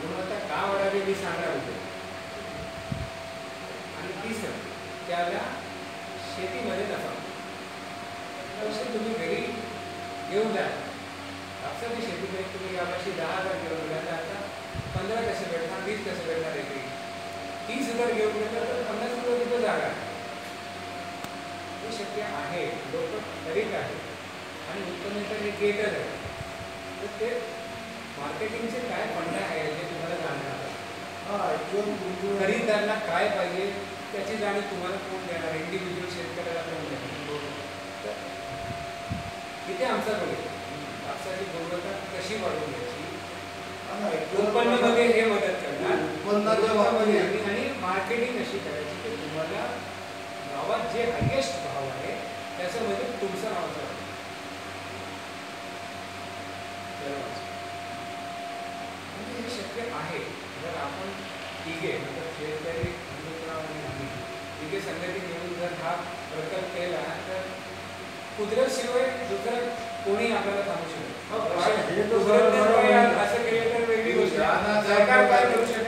गुणवत्ता का वाढावी मी सांगणार होते. आणि तिसरं त्याला शेतीमध्ये नफा. पैसे तुम्ही घरी घेऊन जा. कापसाची शेतीमध्ये तुम्ही यावर्षी दहा हजार घेऊन गेला तर आता पंधरा कसे भेटणार वीस कसे भेटणार एकरी? तीस हजार घेऊन गेला तर पन्नास हजार रुपये जागा. हे शक्य आहे. लोक करीत आहे आणि उत्पन्न हे घेतच आहे. तर ते मार्केटिंगचे काय फंड आहे जे तुम्हाला जाणणार आहे. खरीददाराला काय पाहिजे त्याची जाणीव तुम्हाला कोण देणार? इंडिव्हिज्युअल शेतकऱ्याला कोण देणार? इथे आमचा कापसाची गुणवत्ता कशी एकदम उत्पन्नामध्ये हे मदत करणार. आणि मार्केटिंग कशी करायची की तुम्हाला गावात जे हायेस्ट भाव आहे त्याच्यामध्ये तुमचं आहे. जरा वाचा. म्हणजे हे शक्य आहे. जर आपण ठीक है मतलब शेतकरी हिंदुत्वाने नाही ठीक आहे संघटित येऊन जर हा प्रकल्प केला तर कुदरतशिवाय दुसरं कोणी आपल्याला सांगू शकत असं केलं तर वेगळी गोष्ट सरकार काय करू शकत